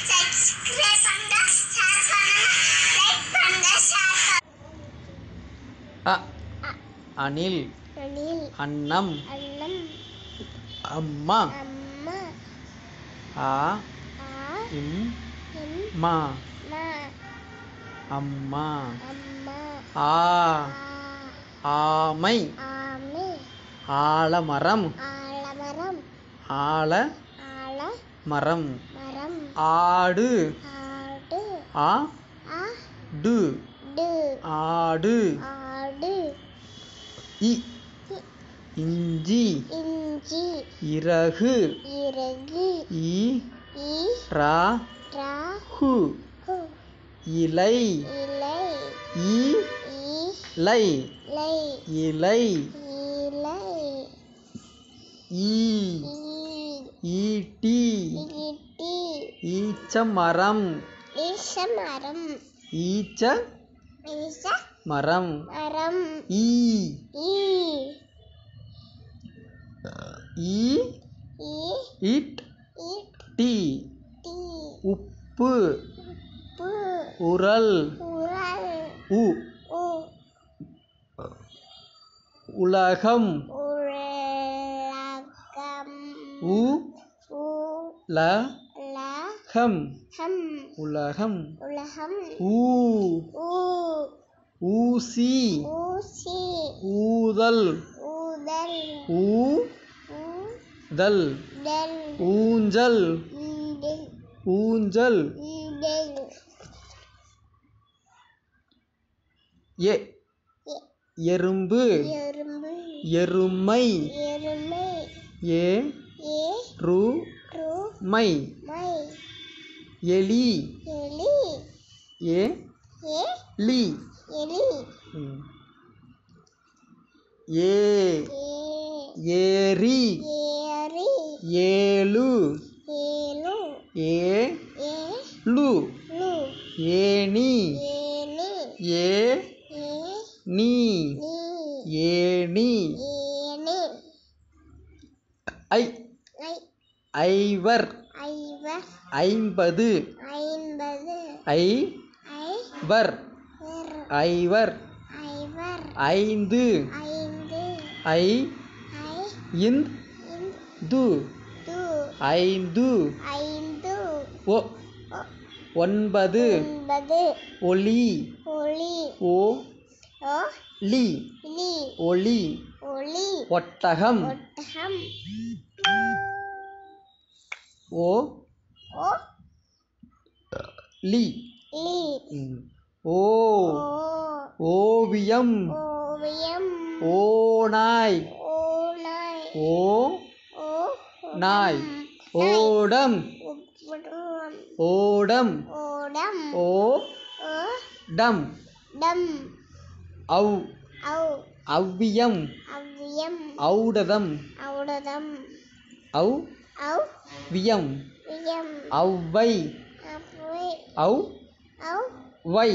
Subscribe பண்ணுங்க share பண்ணுங்க like பண்ணுங்க ஷேர் பண்ணுங்க அ அணில் அணில் அன்னம் அன்னம் அம்மா அம்மா ஆ இம் மா அம்மா அம்மா ஆ ஆமை ஆலமரம் ஆல மரம் ஆடு. ஆ? டு. ஆடு. ஆடு. இ. இஞ்சி. இஞ்சி. இறகு. இ. இ. ரா ரா ஹு. இலை. இலை. இலை. ஈட்டி. ஈச்ச மரம் ஈச மரம் ஈச்ச ஈச மரம் மரம் ஈ ஈ ஈ ஈ இட் இட் டி டி உப்பு பு உரல் உரல் உ உ உலகம் உலகம் உ உ ல ல ஹம் ஹம். உலகம். உலகம். ஊ. ஊ. ஊசி. ஊசி. ஊதல். ஊதல். ஊ. தல் ஊஞ்சல். ஊஞ்சல். எ எறும்பு. எறும்பு. எருமை. எருமை. ஏ. ஏ. ரு. மை. எலி. எலி. ஏ? ஏ? லி. எலி. ஏ. ஏரி. ஏரி. ஏழு. ஏலு ஏ. லு. ஏனி ஏனி ஏ. நீ. ஏனி ஐ. ஐவர். ஐவர் ஐம்பது. ஐம்பது. ஐ. வர். வர் ஐவர். ஐவர். ஐந்து. ஐந்து. ஐ. இந்த் ஐந்து. ஐந்து. ஒ. ஒன்பது. ஒளி. ஒளி. ஓ. லி. லி. ஒளி. ஒளி. ஒட்டகம். ஓ. லி லி ம். ஓ ஓ ஓவியம் ஓவியம் ஓநாய் ஓநாய் ஓ ஓ நாய் ஓடம் உப்புடம் ஓடம் ஓடம் ஓ ஓ டம் டம் ஔ ஔ அவ்வியம் அவ்வியம் ஔடதம் ஔடதம் ஔ ஔ வியம் வியம் ஔவை அவ்வை ஔ வை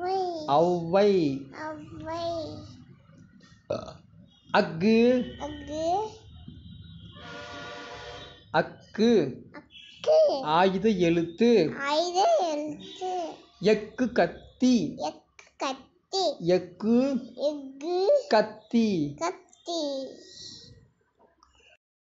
வை ஔவை அக்கு அக்கு ஆயுத எழுத்து. ஆயுத எழுத்து. எக்கு கத்தி எக்கு கத்தி எக்கு எக்கு கத்தி கத்தி